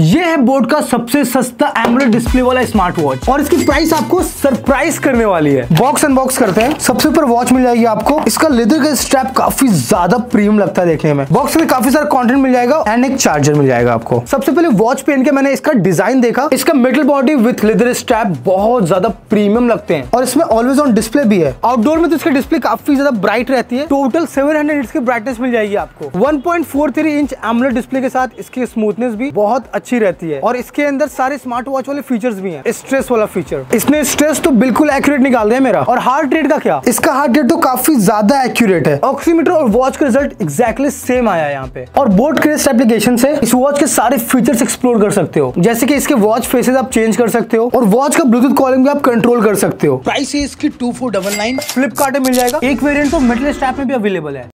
ये है बोट का सबसे सस्ता एमोलेड डिस्प्ले वाला स्मार्ट वॉच और इसकी प्राइस आपको सरप्राइज़ करने वाली है। बॉक्स अनबॉक्स करते हैं। सबसे ऊपर वॉच मिल जाएगी आपको। इसका लेदर का स्ट्रैप काफ़ी ज़्यादा प्रीमियम लगता है देखने में। बॉक्स में काफ़ी सारा कंटेंट मिल जाएगा एंड एक चार्जर मिल जाएगा आपको। सबसे पहले वॉच पहन के मैंने इसका डिज़ाइन देखा। इसका metal body with leather strap बहुत ज़्यादा प्रीमियम लगते हैं। और इसमें ऑलवेज ऑन डिस्प्ले भी है। आउटडोर में तो इसका डिस्प्ले काफ़ी ज़्यादा ब्राइट रहती है। टोटल सेवन हंड्रेड की ब्राइटनेस मिल जाएगी आपको। 1.43 इंच एमोलेड डिस्प्ले के साथ इसकी स्मूथनेस भी बहुत अच्छी रहती है। और इसके अंदर सारे स्मार्ट वॉच वाले फीचर्स भी हैं। स्ट्रेस वाला फीचर इसने स्ट्रेस तो बिल्कुल एक्यूरेट निकाल दिया मेरा। और हार्ट रेट का क्या? इसका हार्ट रेट तो काफ़ी ज़्यादा एक्यूरेट है। ऑक्सीमीटर और वॉच का रिज़ल्ट एक्जैक्टली सेम आया है यहाँ पे। और बोट क्रेस्ट एप्लीकेशन से इस वॉच के सारे फीचर्स एक्सप्लोर कर सकते हो। जैसे कि इसके वॉच फेसेस आप चेंज कर सकते हो और वॉच का ब्लूटूथ कॉलिंग भी आप कंट्रोल कर सकते हो। प्राइस है इसकी two four double nine Flipkart में मिल जाएगा। एक वेरियंट तो मेटल स्टैप में भी अवेलेबल है।